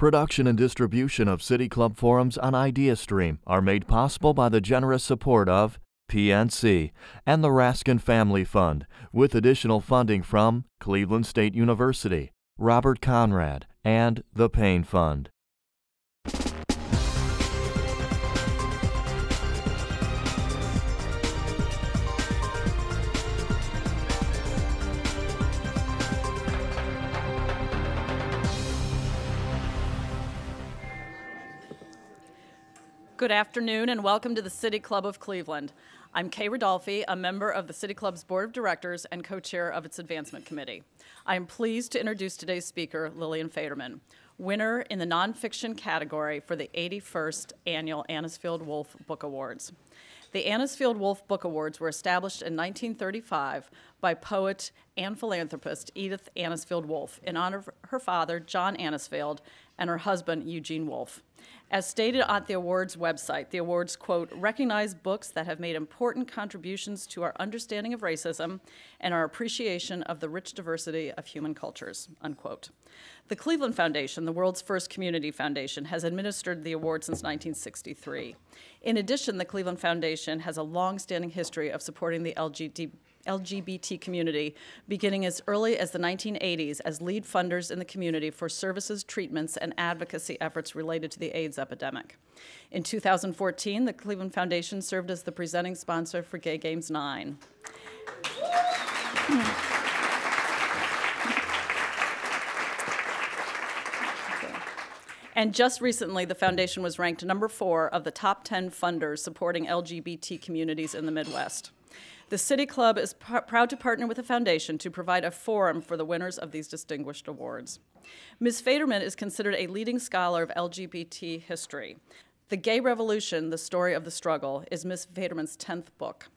Production and distribution of City Club forums on IdeaStream are made possible by the generous support of PNC and the Raskin Family Fund, with additional funding from Cleveland State University, Robert Conrad, and the Payne Fund. Good afternoon and welcome to the City Club of Cleveland. I'm Kay Rodolfi, a member of the City Club's Board of Directors and co-chair of its Advancement Committee. I am pleased to introduce today's speaker, Lillian Faderman, winner in the nonfiction category for the 81st Annual Anisfield Wolf Book Awards. The Anisfield Wolf Book Awards were established in 1935 by poet and philanthropist Edith Anisfield Wolf in honor of her father, John Anisfield, and her husband, Eugene Wolf. As stated on the awards website, the awards, quote, recognize books that have made important contributions to our understanding of racism and our appreciation of the rich diversity of human cultures, unquote. The Cleveland Foundation, the world's first community foundation, has administered the award since 1963. In addition, the Cleveland Foundation has a long-standing history of supporting the LGBT LGBT community beginning as early as the 1980s as lead funders in the community for services, treatments, and advocacy efforts related to the AIDS epidemic. In 2014, the Cleveland Foundation served as the presenting sponsor for Gay Games 9. And just recently, the foundation was ranked number four of the top 10 funders supporting LGBT communities in the Midwest. The City Club is pr proud to partner with the Foundation to provide a forum for the winners of these distinguished awards. Ms. Faderman is considered a leading scholar of LGBT history. The Gay Revolution, The Story of the Struggle, is Ms. Faderman's 10th book.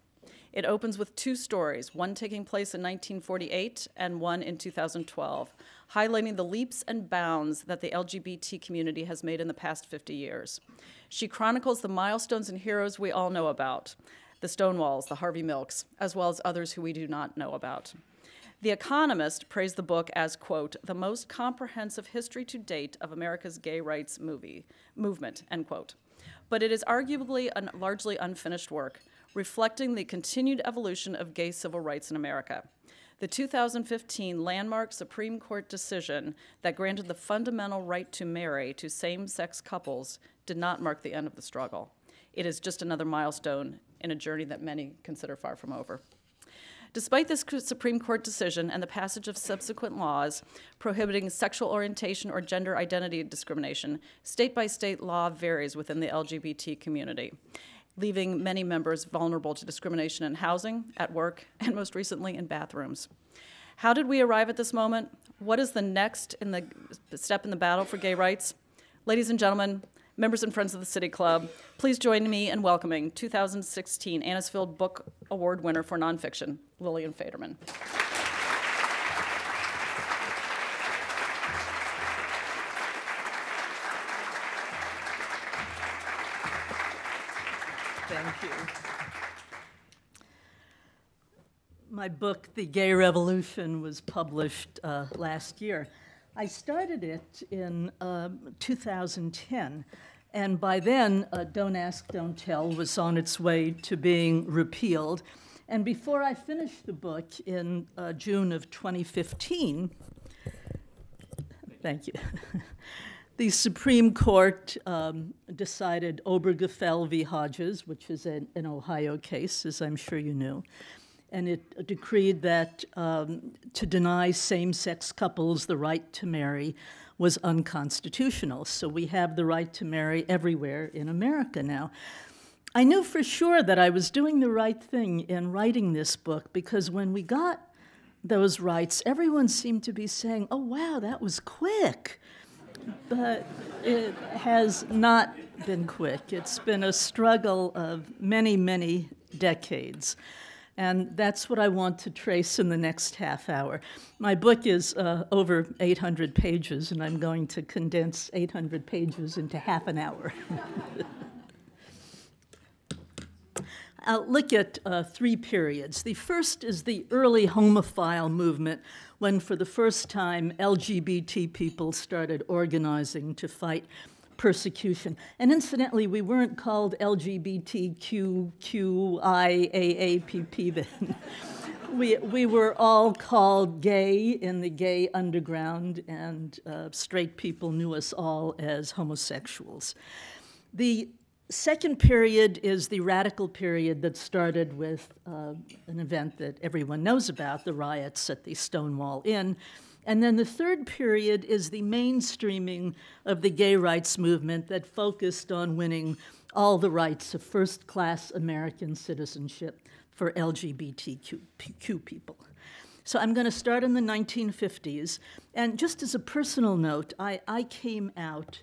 It opens with two stories, one taking place in 1948 and one in 2012, highlighting the leaps and bounds that the LGBT community has made in the past 50 years. She chronicles the milestones and heroes we all know about, the Stonewalls, the Harvey Milks, as well as others who we do not know about. The Economist praised the book as, quote, the most comprehensive history to date of America's gay rights movie, movement, end quote. But it is arguably a largely unfinished work, reflecting the continued evolution of gay civil rights in America. The 2015 landmark Supreme Court decision that granted the fundamental right to marry to same sex couples did not mark the end of the struggle. It is just another milestone in a journey that many consider far from over. Despite this Supreme Court decision and the passage of subsequent laws prohibiting sexual orientation or gender identity discrimination, state by state law varies within the LGBT community, leaving many members vulnerable to discrimination in housing, at work, and most recently in bathrooms. How did we arrive at this moment? What is the next in the step in the battle for gay rights? Ladies and gentlemen, members and friends of the City Club, please join me in welcoming 2016 Anisfield Book Award winner for nonfiction, Lillian Faderman. Thank you. My book, The Gay Revolution, was published uh, last year. I started it in um, 2010, and by then, uh, Don't Ask, Don't Tell was on its way to being repealed. And before I finished the book in uh, June of 2015, thank you, the Supreme Court um, decided Obergefell v. Hodges, which is an, an Ohio case, as I'm sure you knew and it decreed that um, to deny same sex couples the right to marry was unconstitutional. So we have the right to marry everywhere in America now. I knew for sure that I was doing the right thing in writing this book because when we got those rights, everyone seemed to be saying, oh, wow, that was quick. But it has not been quick. It's been a struggle of many, many decades. And that's what I want to trace in the next half hour. My book is uh, over 800 pages, and I'm going to condense 800 pages into half an hour. I'll look at uh, three periods. The first is the early homophile movement, when for the first time LGBT people started organizing to fight persecution. And incidentally, we weren't called LGBTQQIAAPP then. we, we were all called gay in the gay underground, and uh, straight people knew us all as homosexuals. The second period is the radical period that started with uh, an event that everyone knows about the riots at the Stonewall Inn. And then the third period is the mainstreaming of the gay rights movement that focused on winning all the rights of first class American citizenship for LGBTQ people. So I'm going to start in the 1950s. And just as a personal note, I, I came out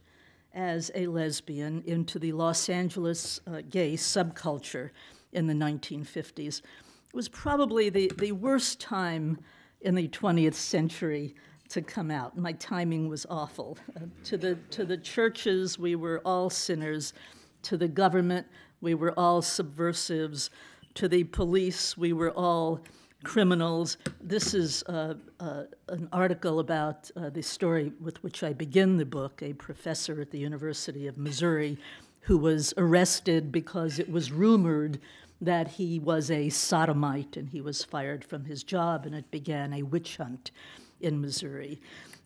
as a lesbian into the Los Angeles uh, gay subculture in the 1950s. It was probably the, the worst time in the 20th century to come out. My timing was awful. Uh, to, the, to the churches, we were all sinners. To the government, we were all subversives. To the police, we were all criminals. This is uh, uh, an article about uh, the story with which I begin the book a professor at the University of Missouri who was arrested because it was rumored that he was a sodomite and he was fired from his job, and it began a witch hunt in Missouri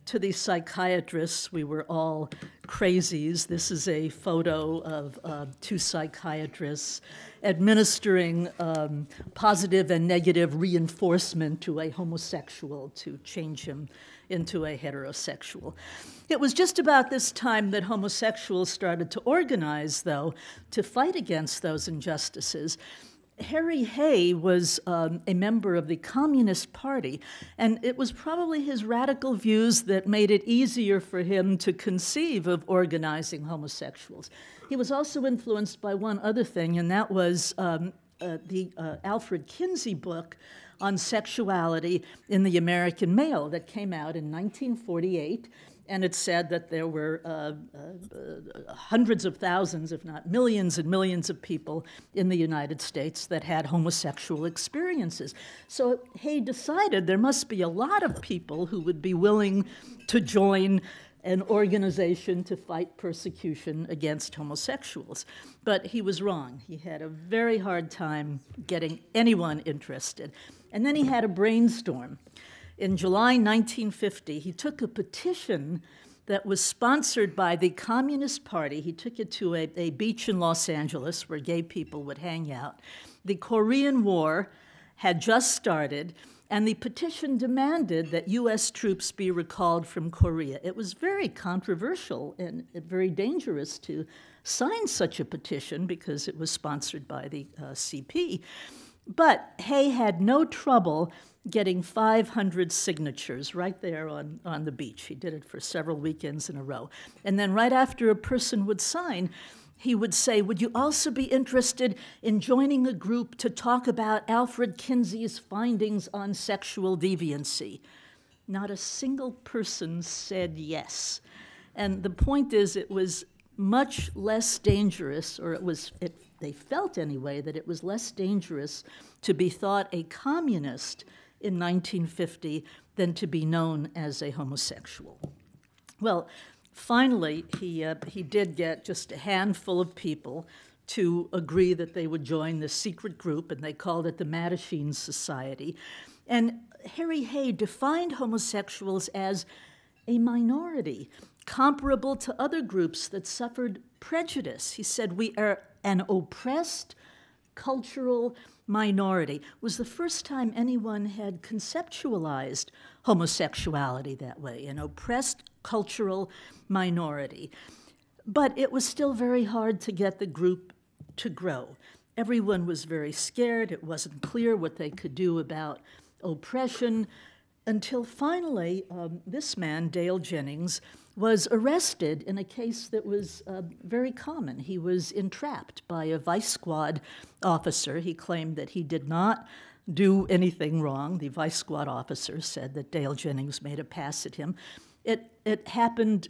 to the psychiatrists, we were all crazies. This is a photo of uh, two psychiatrists administering um, positive and negative reinforcement to a homosexual to change him into a heterosexual. It was just about this time that homosexuals started to organize, though, to fight against those injustices. Harry Hay was um, a member of the Communist Party, and it was probably his radical views that made it easier for him to conceive of organizing homosexuals. He was also influenced by one other thing, and that was um, uh, the uh, Alfred Kinsey book on sexuality in the American male that came out in 1948 and it said that there were uh, uh, uh, hundreds of thousands, if not millions and millions of people in the United States that had homosexual experiences. So Hay decided there must be a lot of people who would be willing to join an organization to fight persecution against homosexuals. But he was wrong. He had a very hard time getting anyone interested. And then he had a brainstorm in July 1950, he took a petition that was sponsored by the Communist Party. He took it to a, a beach in Los Angeles where gay people would hang out. The Korean War had just started, and the petition demanded that U.S. troops be recalled from Korea. It was very controversial and very dangerous to sign such a petition because it was sponsored by the uh, CP. But Hay had no trouble getting 500 signatures right there on, on the beach. He did it for several weekends in a row. And then, right after a person would sign, he would say, Would you also be interested in joining a group to talk about Alfred Kinsey's findings on sexual deviancy? Not a single person said yes. And the point is, it was much less dangerous, or it was, it, they felt anyway, that it was less dangerous to be thought a communist in 1950 than to be known as a homosexual. Well, finally, he, uh, he did get just a handful of people to agree that they would join this secret group, and they called it the Mattachine Society. And Harry Hay defined homosexuals as a minority, comparable to other groups that suffered prejudice. He said, We are an oppressed cultural minority. It was the first time anyone had conceptualized homosexuality that way, an oppressed cultural minority. But it was still very hard to get the group to grow. Everyone was very scared. It wasn't clear what they could do about oppression until finally, um, this man, Dale Jennings, was arrested in a case that was uh, very common. He was entrapped by a vice squad officer. He claimed that he did not do anything wrong. The vice squad officer said that Dale Jennings made a pass at him. It, it happened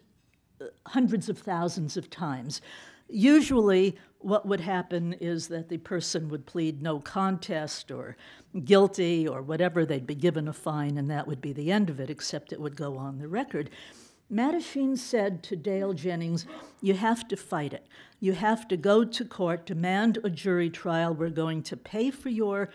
uh, hundreds of thousands of times. Usually, what would happen is that the person would plead no contest or guilty or whatever, they'd be given a fine, and that would be the end of it, except it would go on the record. Mattachine said to Dale Jennings, You have to fight it. You have to go to court, demand a jury trial. We're going to pay for your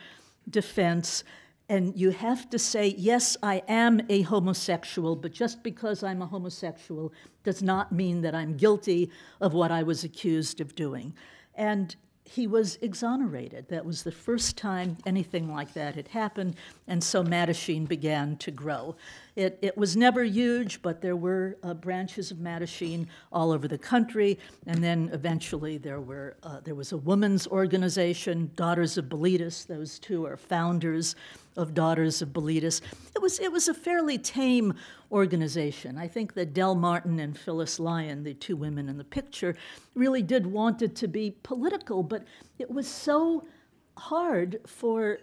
defense. And you have to say, Yes, I am a homosexual, but just because I'm a homosexual does not mean that I'm guilty of what I was accused of doing. And he was exonerated. That was the first time anything like that had happened, and so Mattachine began to grow. It, it was never huge, but there were uh, branches of Mattachine all over the country, and then eventually there, were, uh, there was a women's organization, Daughters of Bilitis. Those two are founders of Daughters of Bilitis. It was, it was a fairly tame organization. I think that Del Martin and Phyllis Lyon, the two women in the picture, really did want it to be political, but it was so hard for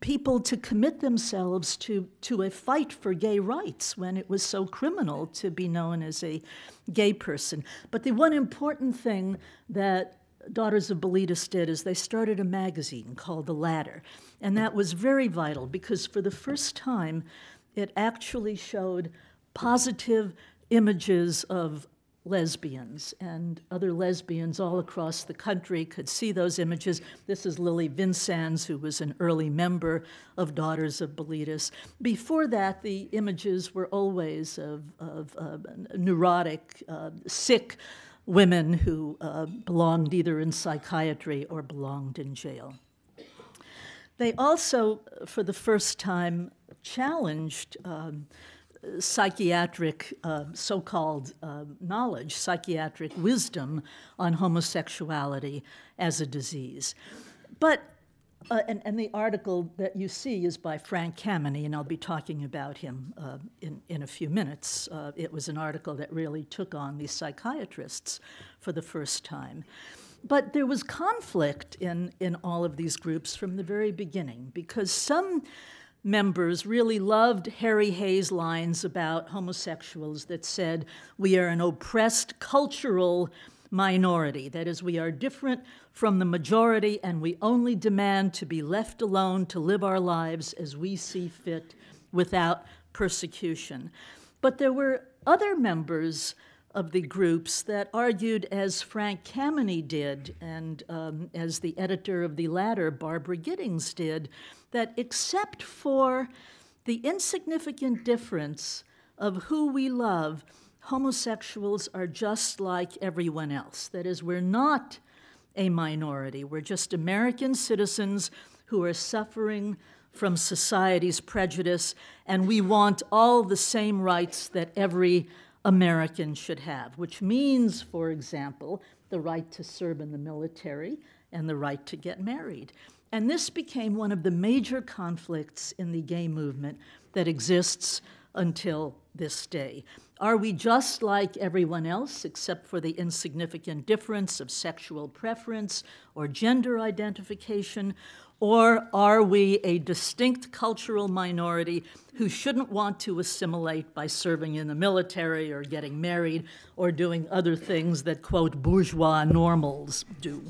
people to commit themselves to, to a fight for gay rights when it was so criminal to be known as a gay person. But the one important thing that Daughters of Bilitis did is they started a magazine called The Ladder. And that was very vital because for the first time, it actually showed positive images of lesbians and other lesbians all across the country could see those images. This is Lily Vincenz, who was an early member of Daughters of Bilitis. Before that, the images were always of, of uh, neurotic, uh, sick women who uh, belonged either in psychiatry or belonged in jail. They also, for the first time, challenged um, psychiatric, uh, so called uh, knowledge, psychiatric wisdom on homosexuality as a disease. But uh, and, and, the article that you see is by Frank Kameny, and I'll be talking about him uh, in, in a few minutes. Uh, it was an article that really took on these psychiatrists for the first time. But there was conflict in, in all of these groups from the very beginning because some members really loved Harry Hay's lines about homosexuals that said, We are an oppressed cultural minority. That is, we are different from the majority and we only demand to be left alone to live our lives as we see fit without persecution. But there were other members of the groups that argued, as Frank Kameny did, and um, as the editor of the Ladder, Barbara Gittings, did, that except for the insignificant difference of who we love, homosexuals are just like everyone else. That is, we're not a minority, we're just American citizens who are suffering from society's prejudice, and we want all the same rights that every American should have, which means, for example, the right to serve in the military and the right to get married. And this became one of the major conflicts in the gay movement that exists until this day. Are we just like everyone else, except for the insignificant difference of sexual preference or gender identification? Or are we a distinct cultural minority who shouldn't want to assimilate by serving in the military or getting married or doing other things that, quote, bourgeois normals do?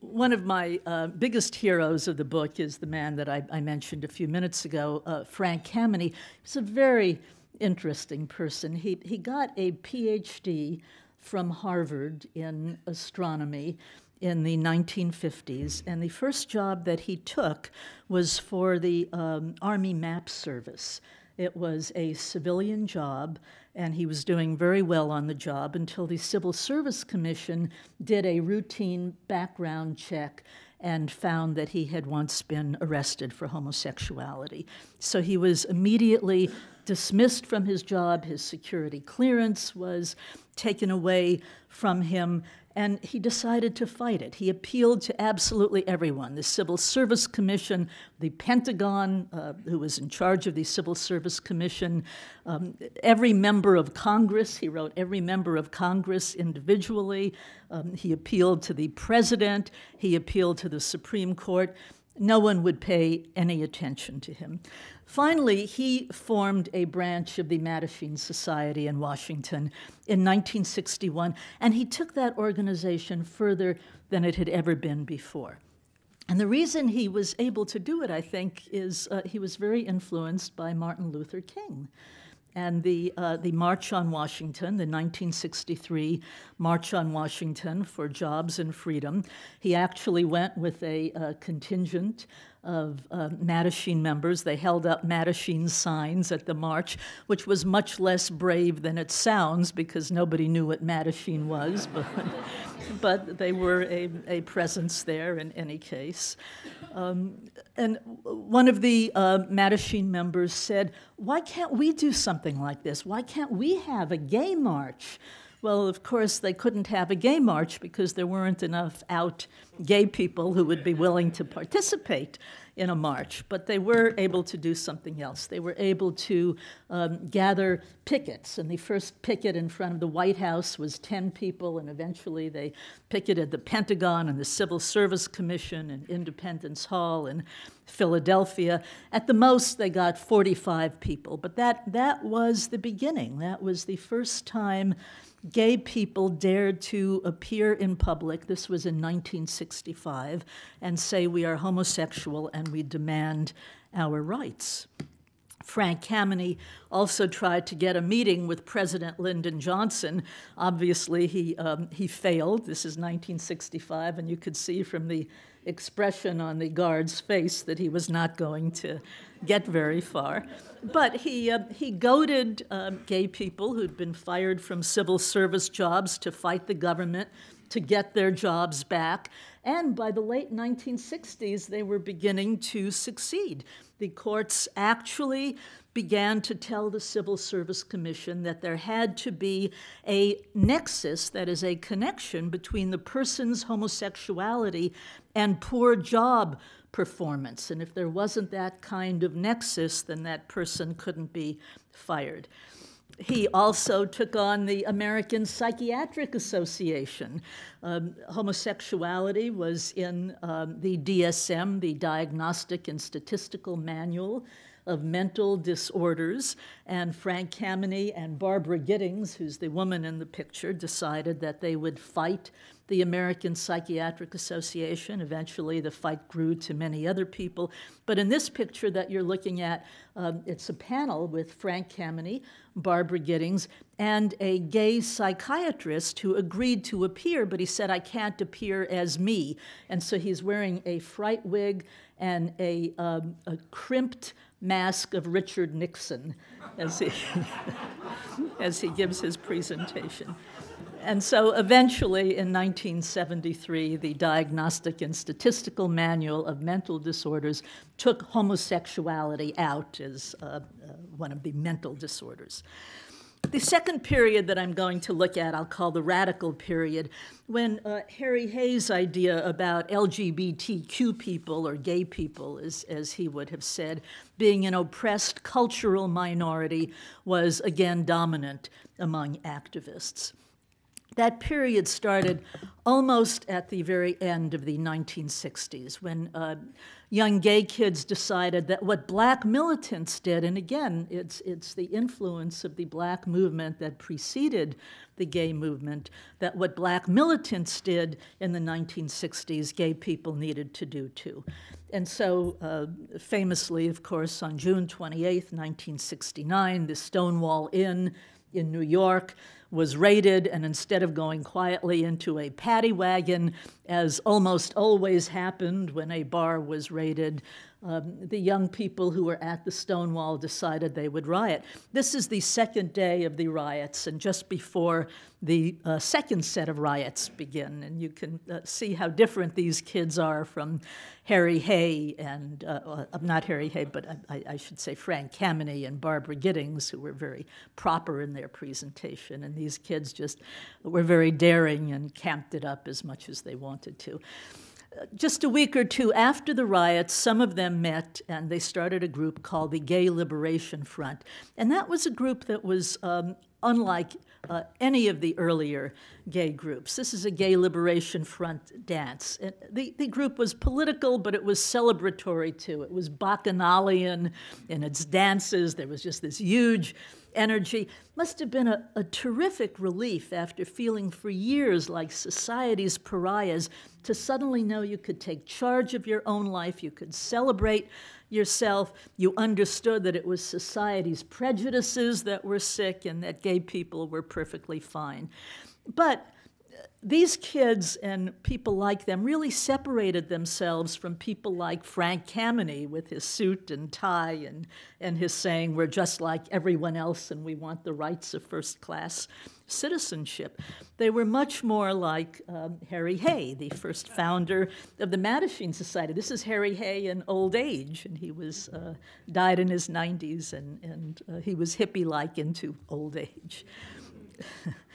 one of my uh, biggest heroes of the book is the man that I, I mentioned a few minutes ago, uh, Frank Kameny. He's a very interesting person. He, he got a PhD from Harvard in astronomy in the 1950s, and the first job that he took was for the um, Army Map Service. It was a civilian job, and he was doing very well on the job until the Civil Service Commission did a routine background check and found that he had once been arrested for homosexuality. So he was immediately dismissed from his job, his security clearance was taken away from him, and he decided to fight it. He appealed to absolutely everyone the Civil Service Commission, the Pentagon, uh, who was in charge of the Civil Service Commission, um, every member of Congress. He wrote every member of Congress individually. Um, he appealed to the president, he appealed to the Supreme Court. No one would pay any attention to him. Finally, he formed a branch of the Mattachine Society in Washington in 1961, and he took that organization further than it had ever been before. And the reason he was able to do it, I think, is uh, he was very influenced by Martin Luther King and the, uh, the March on Washington, the 1963 March on Washington for Jobs and Freedom. He actually went with a uh, contingent of uh, Mattachine members. They held up Mattachine signs at the march, which was much less brave than it sounds because nobody knew what Mattachine was, but, but they were a, a presence there in any case. Um, and one of the uh, Mattachine members said, Why can't we do something like this? Why can't we have a gay march? Well, of course, they couldn't have a gay march because there weren't enough out gay people who would be willing to participate in a march, but they were able to do something else. They were able to um, gather pickets, and the first picket in front of the White House was 10 people, and eventually they picketed the Pentagon and the Civil Service Commission and Independence Hall in Philadelphia. At the most, they got 45 people, but that, that was the beginning. That was the first time gay people dared to appear in public, this was in 1965, and say we are homosexual and we demand our rights. Frank Kameny also tried to get a meeting with President Lyndon Johnson. Obviously, he, um, he failed. This is 1965, and you could see from the expression on the guard's face that he was not going to get very far. But he, uh, he goaded um, gay people who'd been fired from civil service jobs to fight the government to get their jobs back. And by the late 1960s, they were beginning to succeed. The courts actually began to tell the Civil Service Commission that there had to be a nexus, that is, a connection between the person's homosexuality and poor job performance. And if there wasn't that kind of nexus, then that person couldn't be fired. He also took on the American Psychiatric Association. Um, homosexuality was in um, the DSM, the Diagnostic and Statistical Manual of mental disorders. And Frank Kameny and Barbara Gittings, who's the woman in the picture, decided that they would fight the American Psychiatric Association. Eventually, the fight grew to many other people. But in this picture that you're looking at, um, it's a panel with Frank Kameny, Barbara Gittings, and a gay psychiatrist who agreed to appear, but he said, I can't appear as me. And so he's wearing a fright wig and a, um, a crimped mask of Richard Nixon as he, as he gives his presentation. And so eventually in 1973, the Diagnostic and Statistical Manual of Mental Disorders took homosexuality out as uh, uh, one of the mental disorders. The second period that I'm going to look at, I'll call the radical period, when uh, Harry Hay's idea about LGBTQ people, or gay people, as, as he would have said, being an oppressed cultural minority, was again dominant among activists. That period started almost at the very end of the 1960s when uh, young gay kids decided that what black militants did, and again, it's, it's the influence of the black movement that preceded the gay movement, that what black militants did in the 1960s, gay people needed to do too. And so, uh, famously, of course, on June 28, 1969, the Stonewall Inn in New York was raided, and instead of going quietly into a paddy wagon, as almost always happened when a bar was raided, um, the young people who were at the Stonewall decided they would riot. This is the second day of the riots, and just before the uh, second set of riots begin. And you can uh, see how different these kids are from Harry Hay and, uh, uh not Harry Hay, but I, I, should say Frank Kameny and Barbara Gittings, who were very proper in their presentation. And these kids just were very daring and camped it up as much as they wanted to. Just a week or two after the riots, some of them met and they started a group called the Gay Liberation Front. And that was a group that was um, unlike uh, any of the earlier gay groups. This is a gay liberation front dance. the, the group was political, but it was celebratory too. It was bacchanalian in its dances. There was just this huge energy. Must have been a, a terrific relief after feeling for years like society's pariahs to suddenly know you could take charge of your own life, you could celebrate yourself. You understood that it was society's prejudices that were sick and that gay people were perfectly fine. But these kids and people like them really separated themselves from people like Frank Kameny with his suit and tie and, and his saying, We're just like everyone else and we want the rights of first class citizenship. They were much more like um, Harry Hay, the first founder of the Mattachine Society. This is Harry Hay in old age, and he was uh, died in his 90s, and, and uh, he was hippie like into old age.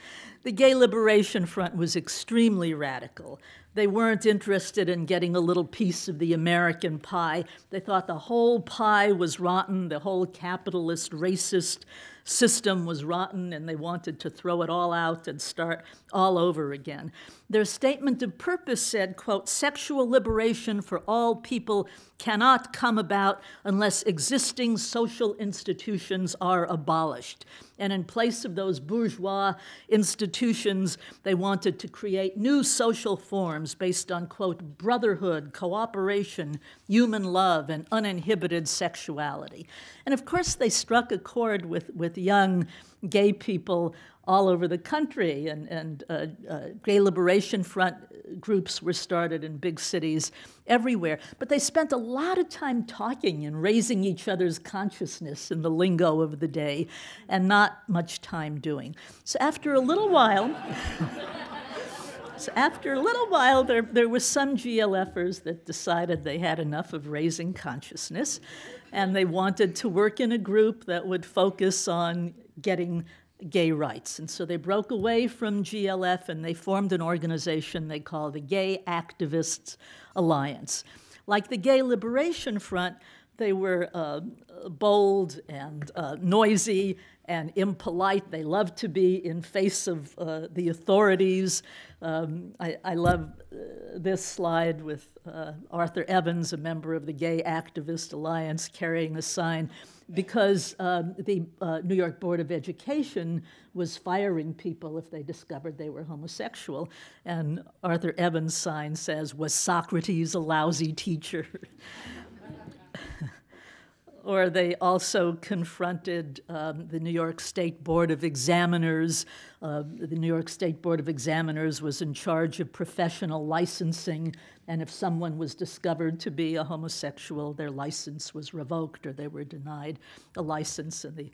The Gay Liberation Front was extremely radical. They weren't interested in getting a little piece of the American pie. They thought the whole pie was rotten, the whole capitalist, racist system was rotten and they wanted to throw it all out and start all over again. Their statement of purpose said, quote, sexual liberation for all people cannot come about unless existing social institutions are abolished. And in place of those bourgeois institutions, they wanted to create new social forms based on, quote, brotherhood, cooperation, human love, and uninhibited sexuality. And of course, they struck a chord with, with young gay people all over the country, and, and uh, uh, gay liberation front groups were started in big cities everywhere. But they spent a lot of time talking and raising each other's consciousness in the lingo of the day, and not much time doing. So after a little while, so after a little while, there, there were some GLFers that decided they had enough of raising consciousness, and they wanted to work in a group that would focus on getting gay rights. And so they broke away from GLF and they formed an organization they call the Gay Activists Alliance. Like the Gay Liberation Front, they were uh, bold and uh, noisy and impolite. They love to be in face of uh, the authorities. Um, I, I, love uh, this slide with uh, Arthur Evans, a member of the Gay Activist Alliance, carrying a sign because um, the uh, New York Board of Education was firing people if they discovered they were homosexual. And Arthur Evans' sign says, Was Socrates a lousy teacher? or they also confronted um, the New York State Board of Examiners. Uh, the New York State Board of Examiners was in charge of professional licensing, and if someone was discovered to be a homosexual, their license was revoked or they were denied a license. And the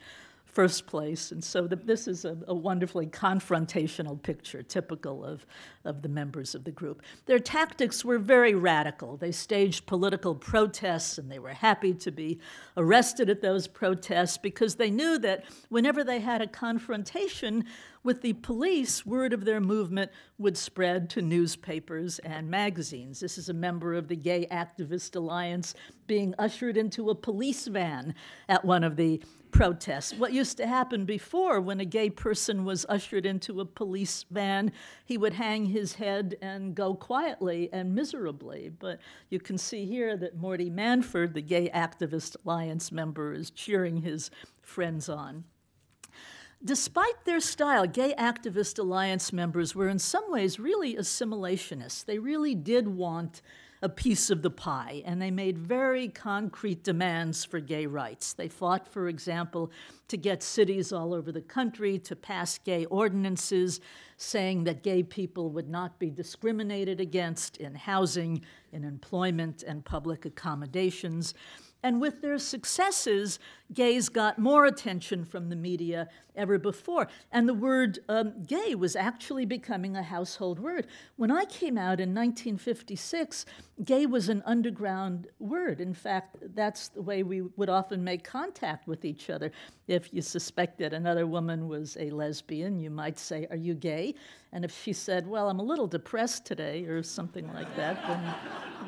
first place. And so the, this is a, a, wonderfully confrontational picture, typical of, of the members of the group. Their tactics were very radical. They staged political protests and they were happy to be arrested at those protests because they knew that whenever they had a confrontation with the police, word of their movement would spread to newspapers and magazines. This is a member of the Gay Activist Alliance being ushered into a police van at one of the protests. What used to happen before when a gay person was ushered into a police van, he would hang his head and go quietly and miserably. But you can see here that Morty Manford, the Gay Activist Alliance member, is cheering his friends on. Despite their style, Gay Activist Alliance members were in some ways really assimilationists. They really did want a piece of the pie, and they made very concrete demands for gay rights. They fought, for example, to get cities all over the country to pass gay ordinances saying that gay people would not be discriminated against in housing, in employment, and public accommodations. And with their successes, gays got more attention from the media ever before. And the word um, gay was actually becoming a household word. When I came out in 1956, gay was an underground word. In fact, that's the way we would often make contact with each other. If you suspected another woman was a lesbian, you might say, Are you gay? And if she said, Well, I'm a little depressed today, or something like that, then,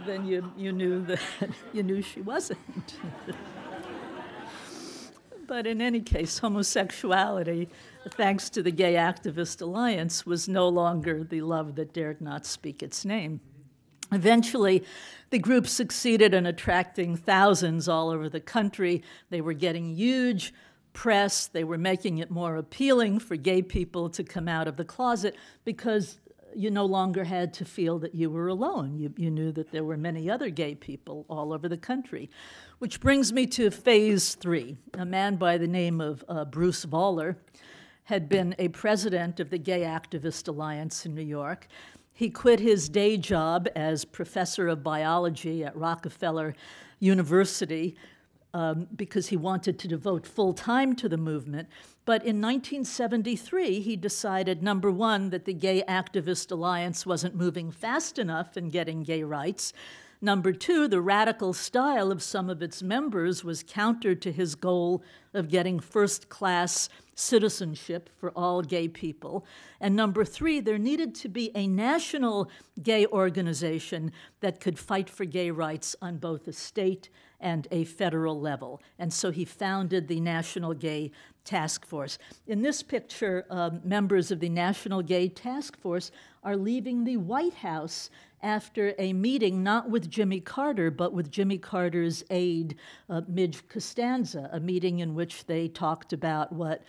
then you, you, knew that, you knew she wasn't. But in any case, homosexuality, thanks to the Gay Activist Alliance, was no longer the love that dared not speak its name. Eventually, the group succeeded in attracting thousands all over the country. They were getting huge press. They were making it more appealing for gay people to come out of the closet because you no longer had to feel that you were alone. You, you knew that there were many other gay people all over the country. Which brings me to phase three. A man by the name of uh, Bruce Voeller had been a president of the Gay Activist Alliance in New York. He quit his day job as professor of biology at Rockefeller University um, because he wanted to devote full time to the movement. But in 1973, he decided number one, that the Gay Activist Alliance wasn't moving fast enough in getting gay rights, Number two, the radical style of some of its members was counter to his goal of getting first class citizenship for all gay people. And number three, there needed to be a national gay organization that could fight for gay rights on both a state and a federal level. And so he founded the National Gay Task Force. In this picture, um, members of the National Gay Task Force are leaving the White House after a meeting not with Jimmy Carter, but with Jimmy Carter's aide, uh, Midge Costanza, a meeting in which they talked about what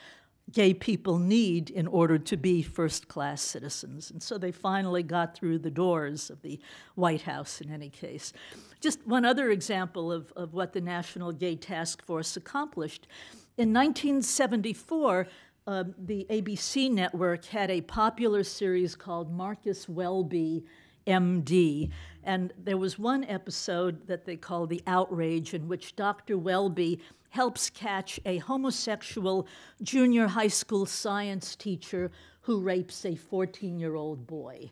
gay people need in order to be first class citizens. And so they finally got through the doors of the White House in any case. Just one other example of, of what the National Gay Task Force accomplished. In 1974, um, the ABC network had a popular series called Marcus Welby MD. And there was one episode that they call The Outrage, in which Dr. Welby helps catch a homosexual junior high school science teacher who rapes a 14 year old boy.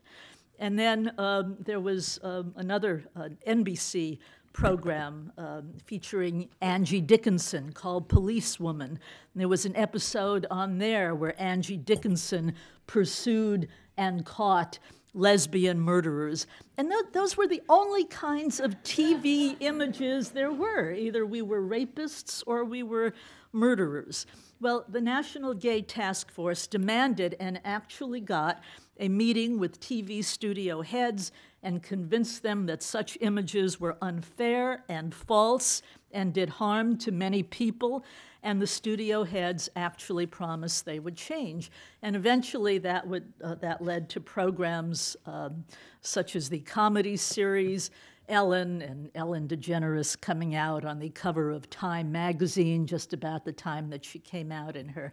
And then um, there was um, another uh, NBC program um, featuring Angie Dickinson called Policewoman. And there was an episode on there where Angie Dickinson pursued and caught lesbian murderers. And th- those were the only kinds of TV images there were. Either we were rapists or we were murderers. Well, the National Gay Task Force demanded and actually got a meeting with TV studio heads and convinced them that such images were unfair and false and did harm to many people and the studio heads actually promised they would change. And eventually that, would, uh, that led to programs um, such as the comedy series Ellen and Ellen DeGeneres coming out on the cover of Time magazine just about the time that she came out in her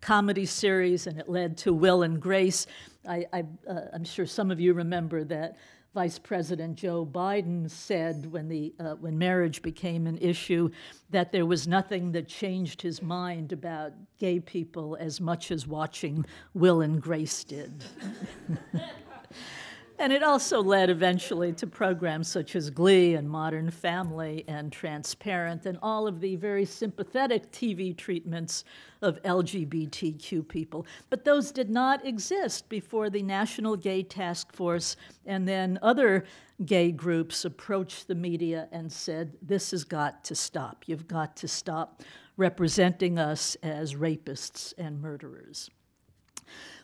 comedy series, and it led to Will and Grace. I, am uh, sure some of you remember that Vice President Joe Biden said when, the, uh, when marriage became an issue that there was nothing that changed his mind about gay people as much as watching Will and Grace did. And it also led eventually to programs such as Glee and Modern Family and Transparent and all of the very sympathetic TV treatments of LGBTQ people. But those did not exist before the National Gay Task Force and then other gay groups approached the media and said, This has got to stop. You've got to stop representing us as rapists and murderers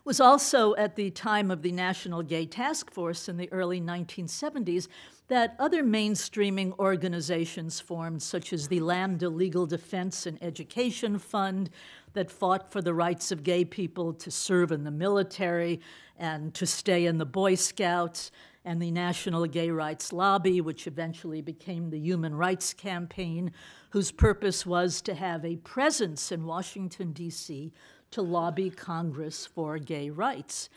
was also at the time of the National Gay Task Force in the early 1970s that other mainstreaming organizations formed, such as the Lambda Legal Defense and Education Fund, that fought for the rights of gay people to serve in the military and to stay in the Boy Scouts, and the National Gay Rights Lobby, which eventually became the Human Rights Campaign, whose purpose was to have a presence in Washington, D.C to lobby Congress for gay rights.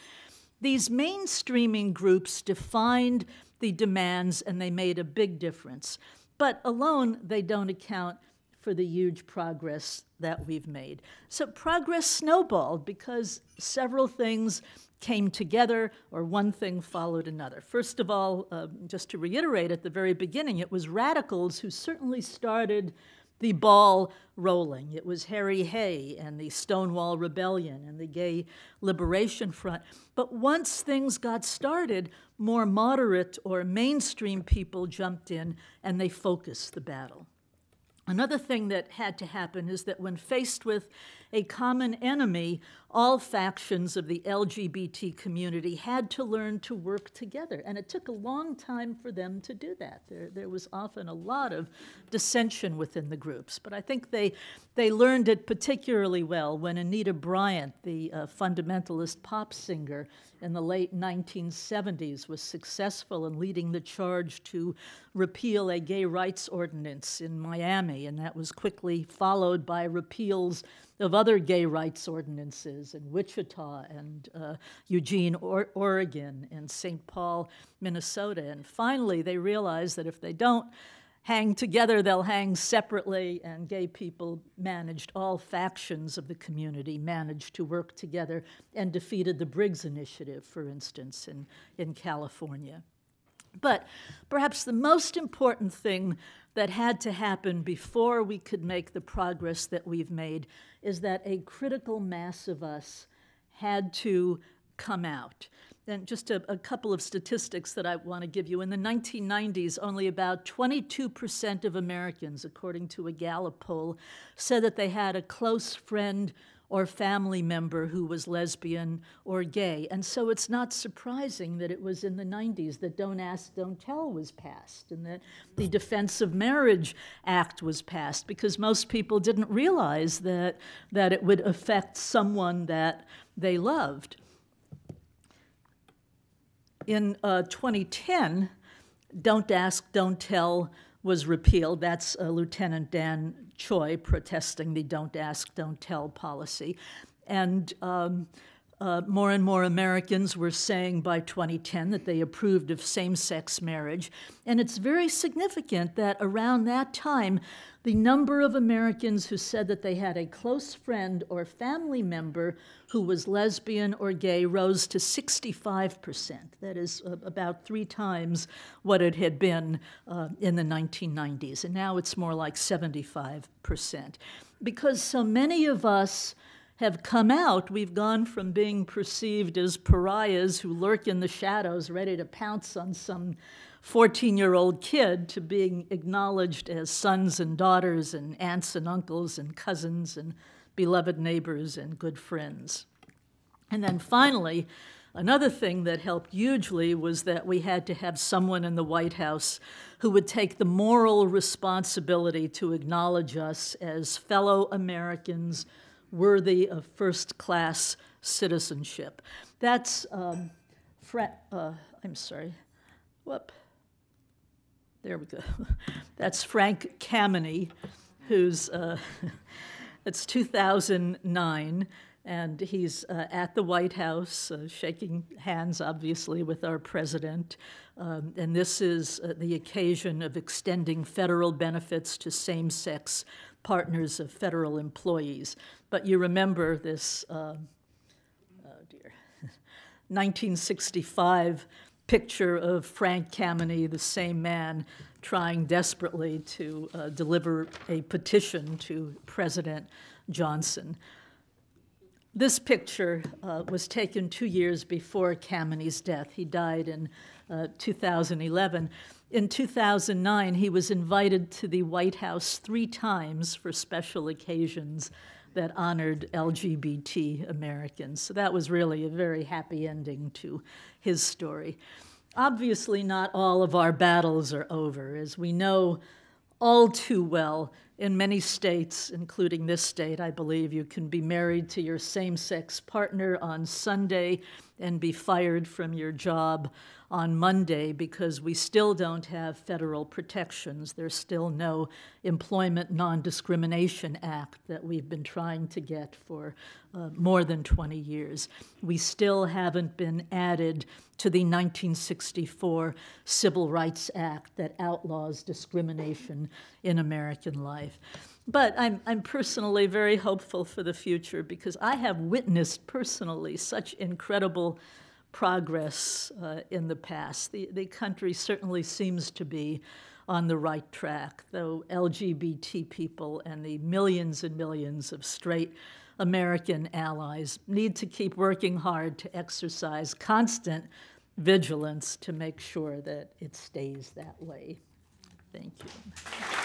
These mainstreaming groups defined the demands and they made a big difference. But alone, they don't account for the huge progress that we've made. So progress snowballed because several things came together or one thing followed another. First of all, uh, just to reiterate at the very beginning, it was radicals who certainly started the ball rolling. It was Harry Hay and the Stonewall Rebellion and the Gay Liberation Front. But once things got started, more moderate or mainstream people jumped in and they focused the battle. Another thing that had to happen is that when faced with a common enemy, all factions of the LGBT community had to learn to work together. And it took a long time for them to do that. There, there was often a lot of dissension within the groups. But I think they, they learned it particularly well when Anita Bryant, the uh, fundamentalist pop singer in the late 1970s, was successful in leading the charge to repeal a gay rights ordinance in Miami. And that was quickly followed by repeals of other gay rights ordinances in Wichita and uh, Eugene, or- Oregon, and St. Paul, Minnesota. And finally, they realized that if they don't hang together, they'll hang separately, and gay people managed, all factions of the community managed to work together and defeated the Briggs Initiative, for instance, in, in California. But perhaps the most important thing that had to happen before we could make the progress that we've made is that a critical mass of us had to come out. And just a, a, couple of statistics that I want to give you. In the 1990s, only about 22% of Americans, according to a Gallup poll, said that they had a close friend or family member who was lesbian or gay. And so it's not surprising that it was in the 90s that Don't Ask, Don't Tell was passed and that the Defense of Marriage Act was passed because most people didn't realize that, that it would affect someone that they loved. In uh, 2010, Don't Ask, Don't Tell was repealed. That's uh, Lieutenant Dan Choi protesting the don't ask, don't tell policy. And um, uh, more and more Americans were saying by 2010 that they approved of same sex marriage. And it's very significant that around that time, the number of Americans who said that they had a close friend or family member who was lesbian or gay rose to 65%. That is uh, about three times what it had been uh, in the 1990s. And now it's more like 75%. Because so many of us have come out, we've gone from being perceived as pariahs who lurk in the shadows, ready to pounce on some 14 year old kid, to being acknowledged as sons and daughters, and aunts and uncles, and cousins, and beloved neighbors, and good friends. And then finally, Another thing that helped hugely was that we had to have someone in the White House who would take the moral responsibility to acknowledge us as fellow Americans worthy of first class citizenship. That's, um, uh, I'm sorry, whoop. There we go. That's Frank Kameny, who's, uh, it's 2009, and he's uh, at the White House uh, shaking hands, obviously, with our president. Um, and this is uh, the occasion of extending federal benefits to same sex partners of federal employees. But you remember this, uh, oh dear, 1965 picture of Frank Kameny, the same man, trying desperately to uh, deliver a petition to President Johnson. This picture uh, was taken two years before Kameny's death. He died in uh, 2011. In 2009, he was invited to the White House three times for special occasions that honored LGBT Americans. So that was really a very happy ending to his story. Obviously, not all of our battles are over. As we know all too well, in many states, including this state, I believe, you can be married to your same sex partner on Sunday and be fired from your job on Monday because we still don't have federal protections. There's still no Employment Non Discrimination Act that we've been trying to get for uh, more than 20 years. We still haven't been added to the 1964 Civil Rights Act that outlaws discrimination in American life. But I'm, I'm personally very hopeful for the future because I have witnessed personally such incredible progress uh, in the past. The, the country certainly seems to be on the right track, though LGBT people and the millions and millions of straight American allies need to keep working hard to exercise constant vigilance to make sure that it stays that way. Thank you.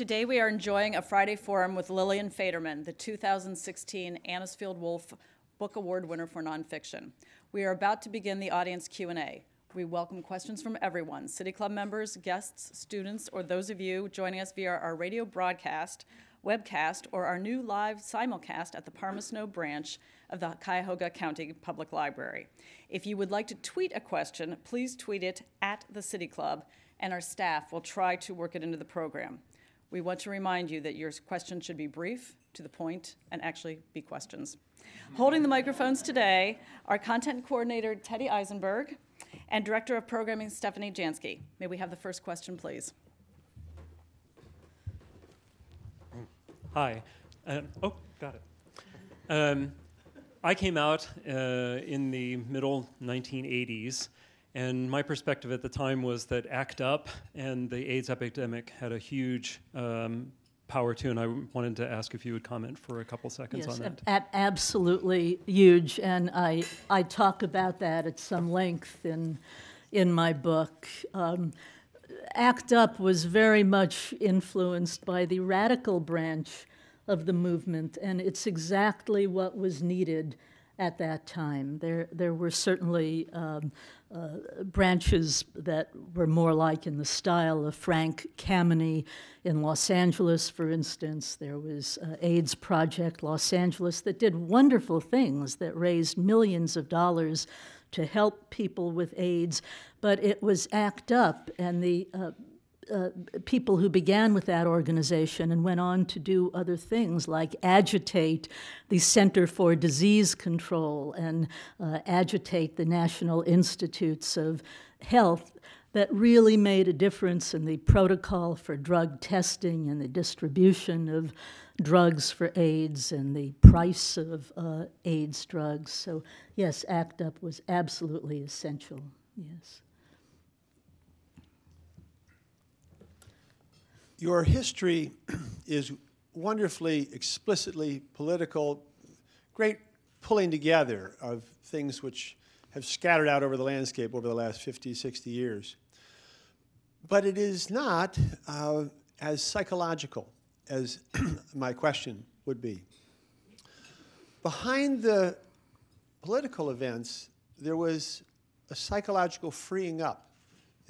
Today we are enjoying a Friday forum with Lillian Faderman, the 2016 Anisfield Wolf Book Award winner for nonfiction. We are about to begin the audience Q&A. We welcome questions from everyone, City Club members, guests, students, or those of you joining us via our radio broadcast, webcast, or our new live simulcast at the Parma Snow branch of the Cuyahoga County Public Library. If you would like to tweet a question, please tweet it at the City Club, and our staff will try to work it into the program. We want to remind you that your questions should be brief, to the point, and actually be questions. Holding the microphones today are content coordinator Teddy Eisenberg and director of programming Stephanie Jansky. May we have the first question, please? Hi. Uh, oh, got it. Um, I came out uh, in the middle 1980s and my perspective at the time was that ACT UP and the AIDS epidemic had a huge um, power to, and I wanted to ask if you would comment for a couple seconds yes, on that. Ab- absolutely huge, and I, I talk about that at some length in, in my book. Um, ACT UP was very much influenced by the radical branch of the movement, and it's exactly what was needed at that time. There, there were certainly um, uh, branches that were more like in the style of Frank Kameny in Los Angeles, for instance. There was uh, AIDS Project Los Angeles that did wonderful things that raised millions of dollars to help people with AIDS, but it was ACT UP and the uh, uh, people who began with that organization and went on to do other things like agitate the Center for Disease Control and uh, agitate the National Institutes of Health that really made a difference in the protocol for drug testing and the distribution of drugs for AIDS and the price of uh, AIDS drugs. So, yes, ACT UP was absolutely essential. Yes. Your history is wonderfully, explicitly political, great pulling together of things which have scattered out over the landscape over the last 50, 60 years. But it is not uh, as psychological as my question would be. Behind the political events, there was a psychological freeing up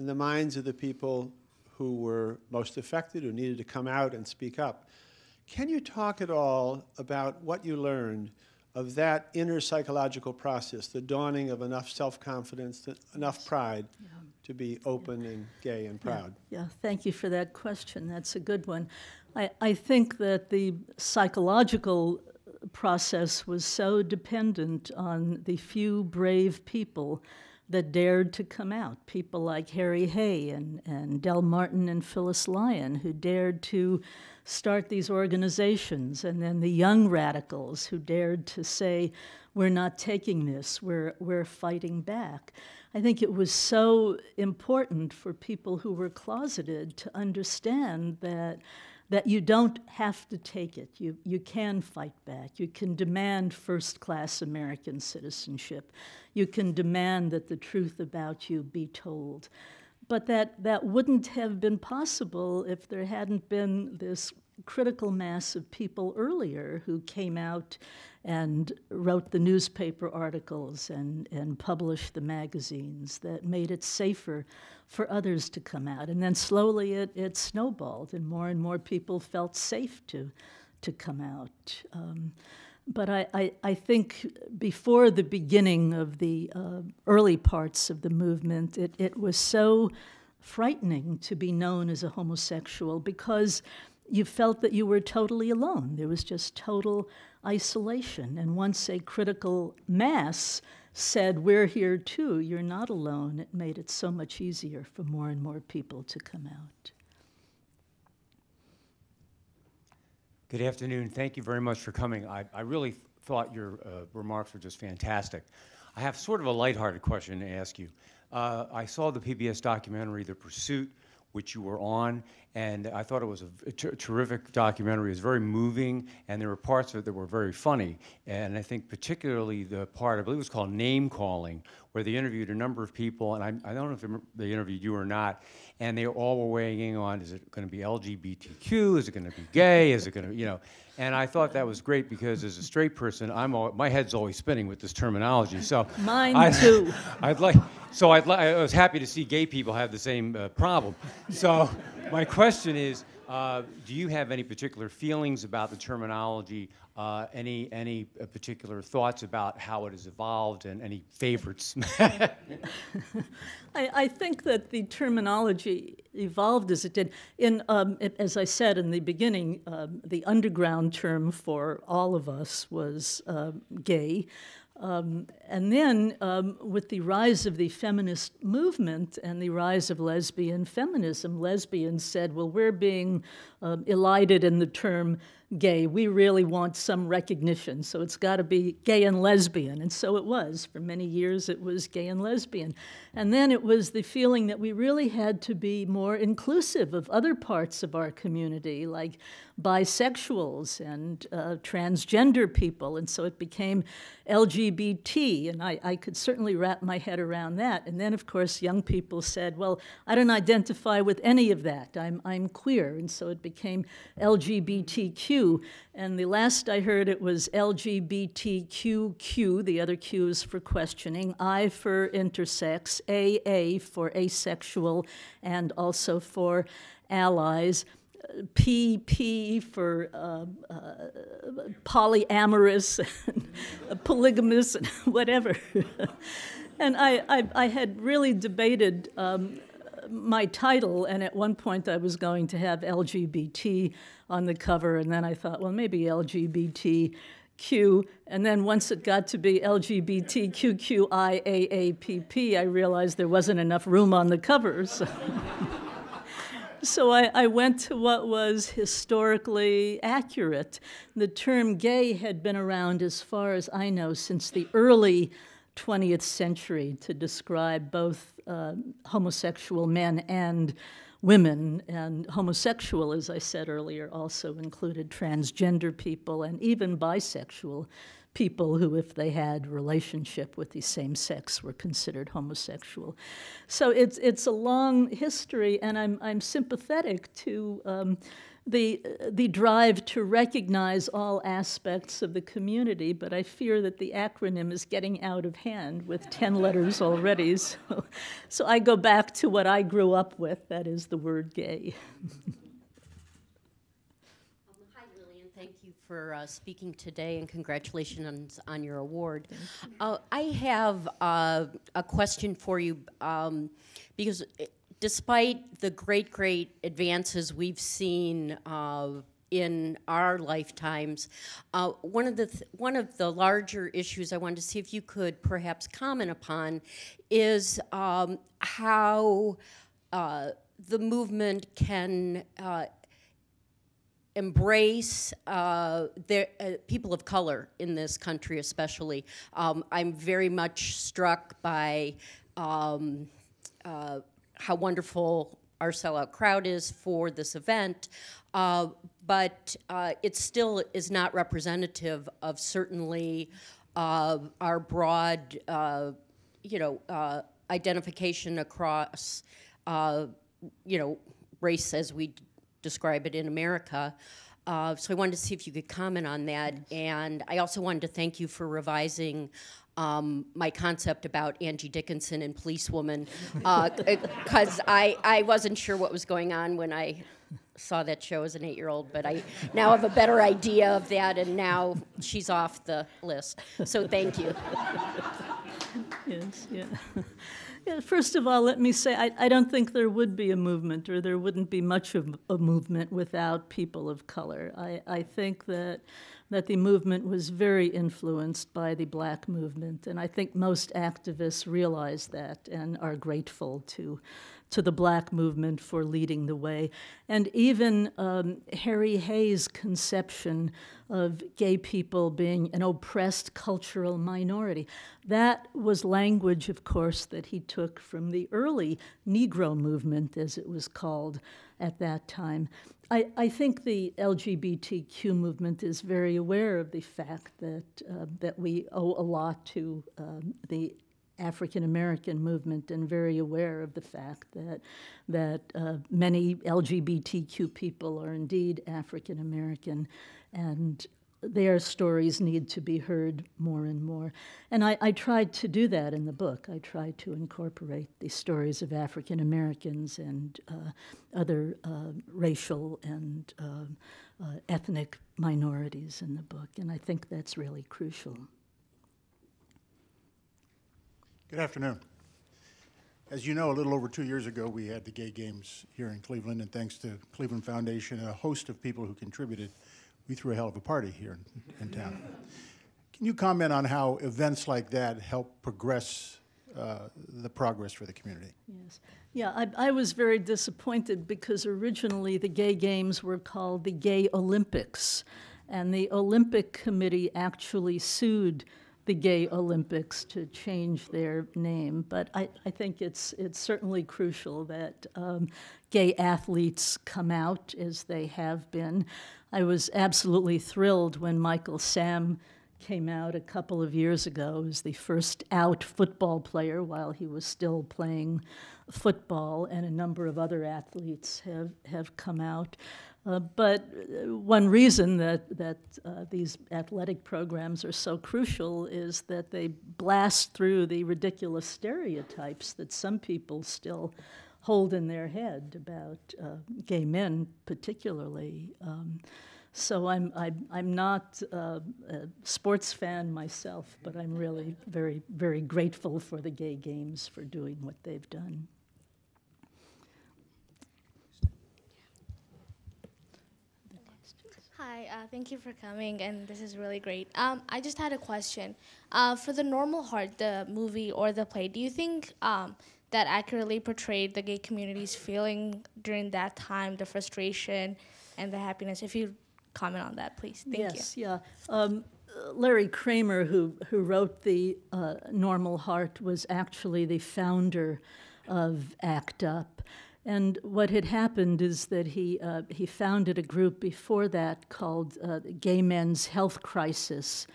in the minds of the people who were most affected, who needed to come out and speak up. Can you talk at all about what you learned of that inner psychological process, the dawning of enough self confidence, enough pride yeah. to be open yeah. and gay and proud? Yeah. yeah, thank you for that question. That's a good one. I, I think that the psychological process was so dependent on the few brave people that dared to come out. People like Harry Hay and, and Del Martin and Phyllis Lyon, who dared to start these organizations, and then the young radicals who dared to say, We're not taking this, we're, we're fighting back. I think it was so important for people who were closeted to understand that that you don't have to take it. You, you can fight back. You can demand first class American citizenship. You can demand that the truth about you be told. But that, that wouldn't have been possible if there hadn't been this critical mass of people earlier who came out and wrote the newspaper articles and, and published the magazines that made it safer for others to come out. And then slowly it, it snowballed, and more and more people felt safe to, to come out. Um, but I, I, I, think before the beginning of the uh, early parts of the movement, it, it was so frightening to be known as a homosexual because you felt that you were totally alone. There was just total isolation. And once a critical mass said, We're here too, you're not alone, it made it so much easier for more and more people to come out. Good afternoon. Thank you very much for coming. I, I really thought your uh, remarks were just fantastic. I have sort of a lighthearted question to ask you. Uh, I saw the PBS documentary, The Pursuit, which you were on, and I thought it was a terrific documentary. It was very moving, and there were parts of it that were very funny. And I think particularly the part, I believe it was called Name Calling, where they interviewed a number of people, and I, I don't know if they interviewed you or not, and they all were weighing in on, is it going to be LGBTQ? Is it going to be gay? Is it going to, you know? And I thought that was great because as a straight person, I'm all, my head's always spinning with this terminology. So mine I, too. I'd like, so I'd li- I was happy to see gay people have the same uh, problem. So my question is, uh, do you have any particular feelings about the terminology? Uh, any any uh, particular thoughts about how it has evolved, and any favorites? I, I, think that the terminology evolved as it did. In um, it, as I said in the beginning, um, the underground term for all of us was uh, gay. Um, and then, um, with the rise of the feminist movement and the rise of lesbian feminism, lesbians said, well, we're being um, elided in the term gay. We really want some recognition, so it's got to be gay and lesbian. And so it was. For many years, it was gay and lesbian. And then it was the feeling that we really had to be more inclusive of other parts of our community, like bisexuals and uh, transgender people. And so it became LGBT, and I, I could certainly wrap my head around that. And then, of course, young people said, well, I don't identify with any of that. I'm, I'm queer. And so it became LGBTQ. And the last I heard, it was LGBTQQ, the other Q is for questioning, I for intersex, AA for asexual, and also for allies. PP for uh, uh, polyamorous, polygamous, and whatever. and I, I, I, had really debated um, my title, and at one point I was going to have LGBT on the cover, and then I thought, well, maybe LGBTQ. And then once it got to be LGBTQQIAAPP, I realized there wasn't enough room on the cover. So. So I, I, went to what was historically accurate. The term gay had been around, as far as I know, since the early 20th century to describe both uh, homosexual men and women. And homosexual, as I said earlier, also included transgender people and even bisexual people who, if they had relationship with the same sex, were considered homosexual. So it's it's a long history, and I'm I'm sympathetic to. Um, the, the drive to recognize all aspects of the community, but I fear that the acronym is getting out of hand with 10 letters already. So, so I go back to what I grew up with that is the word gay. for uh, speaking today and congratulations on, your award. Uh, I have uh, a question for you um, because eh, despite the great, great advances we've seen uh, in our lifetimes. Uh, one of the th one of the larger issues I wanted to see if you could perhaps comment upon is um, how uh, the movement can uh, embrace uh, uh, people of color in this country, especially. Um, I'm very much struck by um, uh, how wonderful our sellout crowd is for this event, uh, but uh, it still is not representative of certainly uh, our broad, you know, identification across, you know, race as we describe it in America. Uh, so I wanted to see if you could comment on that. And I also wanted to thank you for revising um, my concept about Angie Dickinson and Policewoman, because uh, I, I wasn't sure what was going on when I saw that show as an eight year old, but I now have a better idea of that, and now she's off the list. So thank you. yes, yeah. First of all, let me say I, I don't think there would be a movement or there wouldn't be much of a movement without people of color. I, I think that that the movement was very influenced by the black movement, and I think most activists realize that and are grateful to to the black movement for leading the way. And even um, Harry Hay's conception of gay people being an oppressed cultural minority. That was language, of course, that he took from the early Negro movement, as it was called at that time. I, I think the LGBTQ movement is very aware of the fact that, uh, that we owe a lot to um, the African American movement and very aware of the fact that that uh, many LGBTQ people are indeed African American, and their stories need to be heard more and more. And I, I, tried to do that in the book. I tried to incorporate the stories of African Americans and uh, other uh, racial and uh, uh ethnic minorities in the book, and I think that's really crucial. Good afternoon. As you know, a little over two years ago, we had the Gay Games here in Cleveland, and thanks to Cleveland Foundation and a host of people who contributed, we threw a hell of a party here in, in town. Can you comment on how events like that help progress uh, the progress for the community? Yes. Yeah, I, I, was very disappointed because originally the Gay Games were called the Gay Olympics, and the Olympic Committee actually sued the Gay Olympics to change their name. But I, I think it's, it's certainly crucial that um, gay athletes come out as they have been. I was absolutely thrilled when Michael Sam came out a couple of years ago as the first out football player while he was still playing football, and a number of other athletes have, have come out. Uh, but uh, one reason that, that uh, these athletic programs are so crucial is that they blast through the ridiculous stereotypes that some people still hold in their head about uh, gay men, particularly. Um, so I'm, I'm, I'm not uh, a sports fan myself, but I'm really very, very grateful for the gay games for doing what they've done. Hi, uh, thank you for coming, and this is really great. Um, I just had a question. Uh, for the Normal Heart, the movie or the play, do you think um, that accurately portrayed the gay community's feeling during that time, the frustration and the happiness? If you comment on that, please. Thank you. yes, you. yeah. Um, Larry Kramer, who, who wrote the uh, Normal Heart, was actually the founder of ACT UP. And what had happened is that he, uh, he founded a group before that called uh, Gay Men's Health Crisis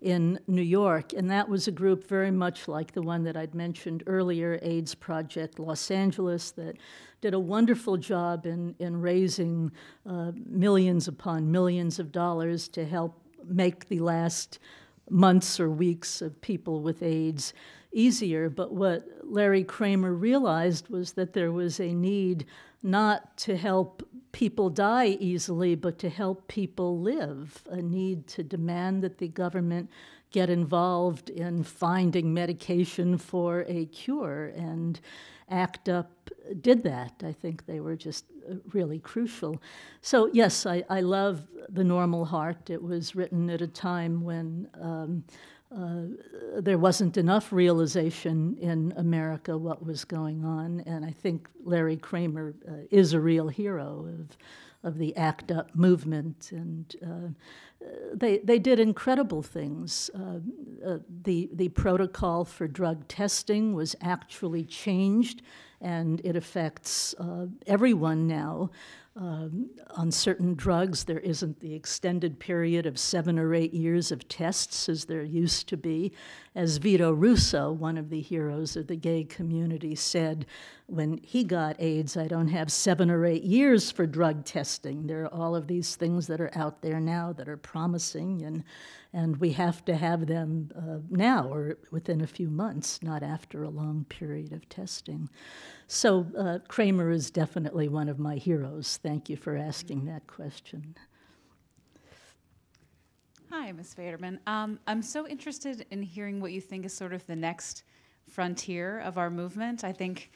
in New York. And that was a group very much like the one that I'd mentioned earlier, AIDS Project Los Angeles, that did a wonderful job in, in raising uh, millions upon millions of dollars to help make the last months or weeks of people with AIDS easier. But what Larry Kramer realized was that there was a need not to help people die easily, but to help people live, a need to demand that the government get involved in finding medication for a cure. And ACT UP did that. I think they were just uh, really crucial. So, yes, I, I love The Normal Heart. It was written at a time when um, there wasn't enough realization in America what was going on, and I think Larry Kramer uh, is a real hero of, of the ACT UP movement, and uh, they, they did incredible things. Uh, uh, the, the protocol for drug testing was actually changed, and it affects uh, everyone now. Um, on certain drugs, there isn't the extended period of seven or eight years of tests as there used to be. As Vito Russo, one of the heroes of the gay community, said, when he got AIDS, I don't have seven or eight years for drug testing. There are all of these things that are out there now that are promising, and, and we have to have them uh, now or within a few months, not after a long period of testing. So, uh, Kramer is definitely one of my heroes. Thank you for asking that question. Hi, Ms. Faderman. Um, I'm so interested in hearing what you think is sort of the next frontier of our movement. I think,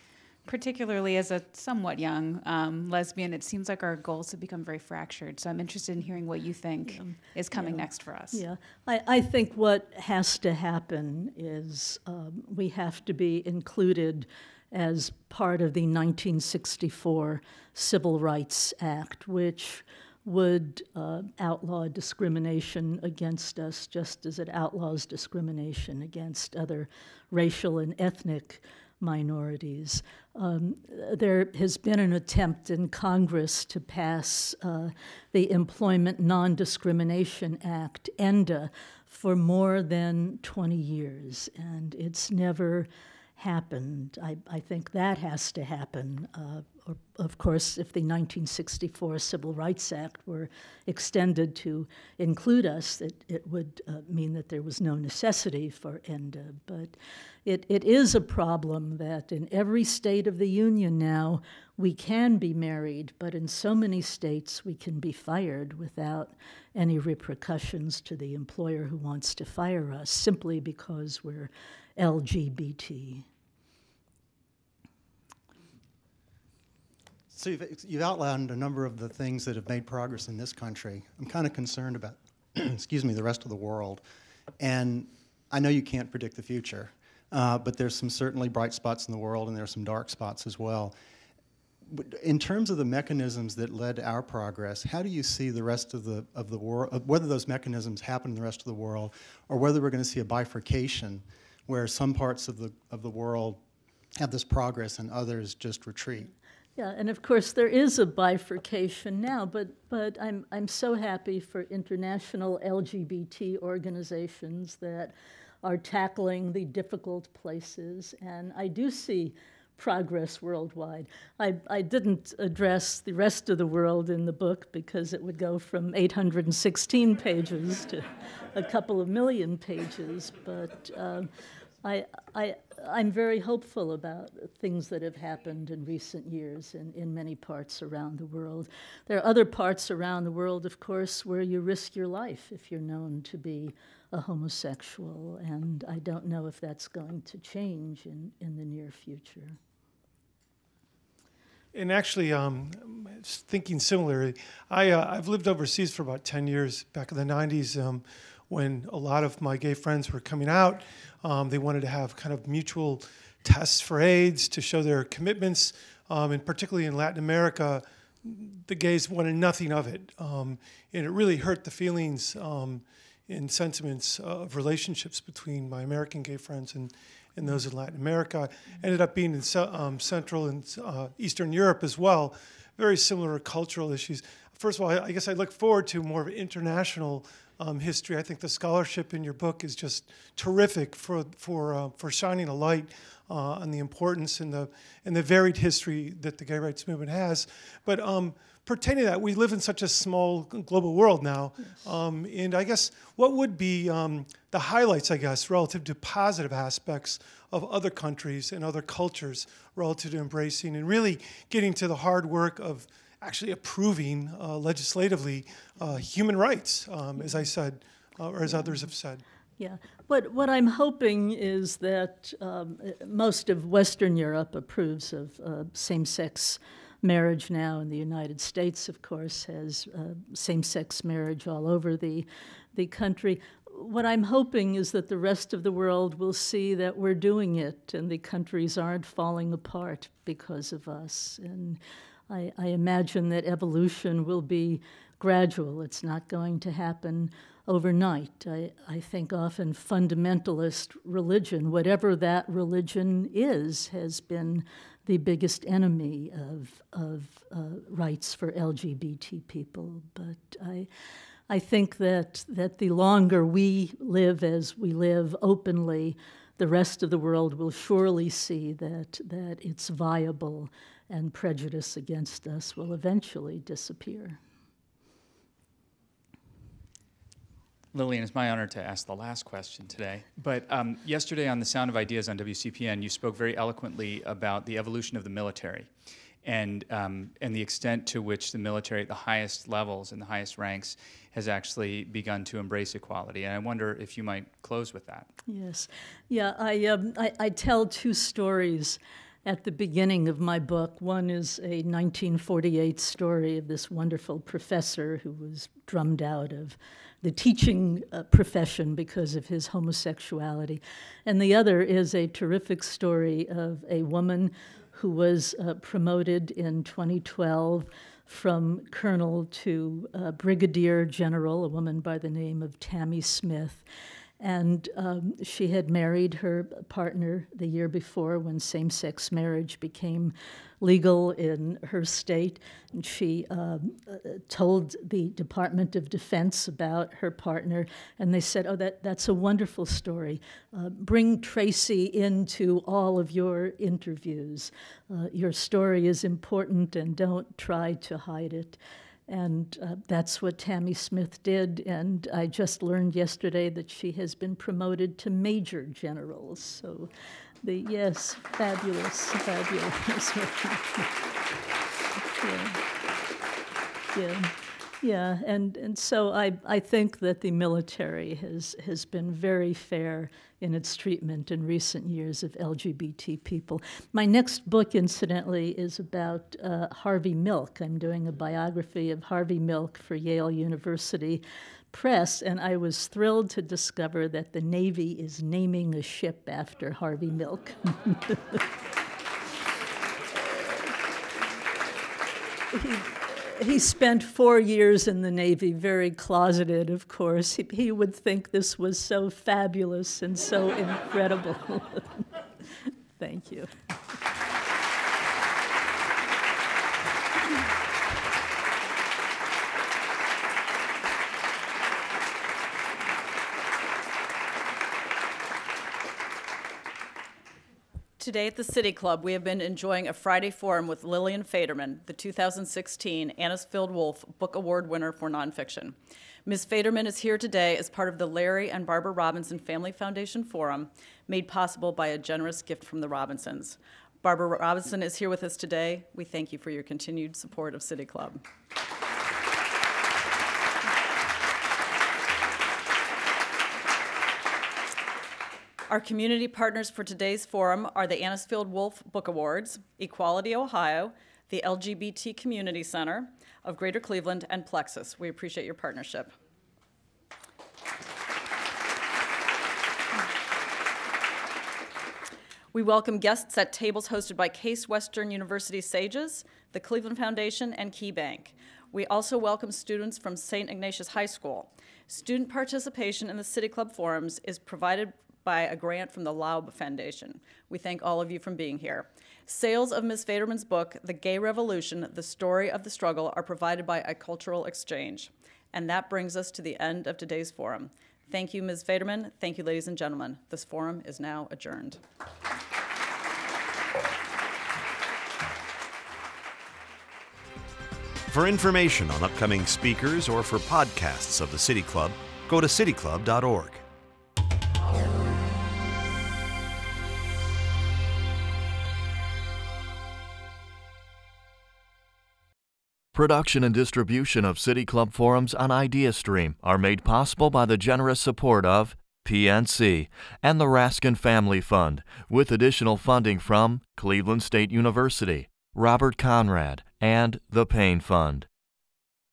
particularly as a somewhat young um, lesbian, it seems like our goals have become very fractured. So I'm interested in hearing what you think is coming Yeah. next for us. Yeah, I, I think what has to happen is um, we have to be included as part of the 1964 Civil Rights Act, which would uh, outlaw discrimination against us just as it outlaws discrimination against other racial and ethnic minorities. Um, there has been an attempt in Congress to pass uh, the Employment Non Discrimination Act, ENDA, for more than 20 years, and it's never happened. I, I think that has to happen. Uh, or, of course, if the 1964 Civil Rights Act were extended to include us, it, it would uh, mean that there was no necessity for ENDA. But it, it is a problem that in every state of the Union now, we can be married, but in so many states, we can be fired without any repercussions to the employer who wants to fire us simply because we're LGBT. So you've, you've outlined a number of the things that have made progress in this country. I'm kind of concerned about, excuse me, the rest of the world. And I know you can't predict the future, uh, but there's some certainly bright spots in the world and there are some dark spots as well. In terms of the mechanisms that led to our progress, how do you see the rest of the, of the world, whether those mechanisms happen in the rest of the world, or whether we're going to see a bifurcation where some parts of the, of the world have this progress and others just retreat? Yeah, and of course there is a bifurcation now, but but I'm I'm so happy for international LGBT organizations that are tackling the difficult places, and I do see progress worldwide. I, I didn't address the rest of the world in the book because it would go from 816 pages to a couple of million pages, but um, I, I, I'm very hopeful about things that have happened in recent years in, in many parts around the world. There are other parts around the world, of course, where you risk your life if you're known to be a homosexual, and I don't know if that's going to change in, in the near future. And actually, um, thinking similarly, I, uh, I've lived overseas for about 10 years. Back in the 90s, um, when a lot of my gay friends were coming out, um, they wanted to have kind of mutual tests for AIDS to show their commitments. Um, and particularly in Latin America, the gays wanted nothing of it. Um, and it really hurt the feelings um, and sentiments of relationships between my American gay friends and, and those in Latin America. Ended up being in um, Central and uh, Eastern Europe as well. Very similar cultural issues. First of all, I, guess I look forward to more of international um, history. I think the scholarship in your book is just terrific for for uh, for shining a light uh, on the importance and the and the varied history that the gay rights movement has. But um, pertaining to that, we live in such a small global world now, um, and I guess what would be um, the highlights, I guess, relative to positive aspects of other countries and other cultures relative to embracing and really getting to the hard work of actually approving uh, legislatively uh, human rights, um, as I said, uh, or as others have said. Yeah. What, what I'm hoping is that um, most of Western Europe approves of uh, same sex marriage now, and the United States, of course, has uh, same sex marriage all over the, the country. What I'm hoping is that the rest of the world will see that we're doing it and the countries aren't falling apart because of us. And I, I imagine that evolution will be gradual. It's not going to happen overnight. I, I think often fundamentalist religion, whatever that religion is, has been the biggest enemy of, of uh, rights for LGBT people. But I, I think that, that the longer we live as we live openly, the rest of the world will surely see that, that it's viable and prejudice against us will eventually disappear. Lillian, it's my honor to ask the last question today. But um, yesterday on The Sound of Ideas on WCPN, you spoke very eloquently about the evolution of the military and, um, and the extent to which the military at the highest levels and the highest ranks has actually begun to embrace equality. And I wonder if you might close with that. Yes. Yeah, I, um, I, I tell two stories at the beginning of my book. One is a 1948 story of this wonderful professor who was drummed out of the teaching uh, profession because of his homosexuality. And the other is a terrific story of a woman who was uh, promoted in 2012 from colonel to uh, brigadier general, a woman by the name of Tammy Smith. And um, she had married her partner the year before when same sex marriage became legal in her state. And she um, uh, told the Department of Defense about her partner, and they said, Oh, that, that's a wonderful story. Uh, bring Tracy into all of your interviews. Uh, your story is important, and don't try to hide it. And uh, that's what Tammy Smith did. And I just learned yesterday that she has been promoted to Major General. So, the yes, fabulous, fabulous. yeah. yeah. Yeah, and, and so I, I think that the military has, has been very fair in its treatment in recent years of LGBT people. My next book, incidentally, is about uh, Harvey Milk. I'm doing a biography of Harvey Milk for Yale University Press, and I was thrilled to discover that the Navy is naming a ship after Harvey Milk. he, he spent four years in the Navy, very closeted, of course. He, he would think this was so fabulous and so incredible. Thank you. Today at the City Club, we have been enjoying a Friday forum with Lillian Faderman, the 2016 Anisfield Wolf Book Award winner for nonfiction. Ms. Faderman is here today as part of the Larry and Barbara Robinson Family Foundation Forum, made possible by a generous gift from the Robinsons. Barbara Robinson is here with us today. We thank you for your continued support of City Club. Our community partners for today's forum are the Anisfield Wolf Book Awards, Equality Ohio, the LGBT Community Center of Greater Cleveland, and Plexus. We appreciate your partnership. We welcome guests at tables hosted by Case Western University Sages, the Cleveland Foundation, and Key Bank. We also welcome students from St. Ignatius High School. Student participation in the City Club forums is provided by a grant from the Laub Foundation. We thank all of you for being here. Sales of Ms. Faderman's book, The Gay Revolution, The Story of the Struggle, are provided by a cultural exchange. And that brings us to the end of today's forum. Thank you, Ms. Faderman. Thank you, ladies and gentlemen. This forum is now adjourned. For information on upcoming speakers or for podcasts of the City Club, go to cityclub.org. Production and distribution of City Club forums on IdeaStream are made possible by the generous support of PNC and the Raskin Family Fund, with additional funding from Cleveland State University, Robert Conrad, and the Payne Fund.